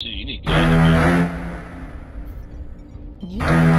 So you need to get out of here. You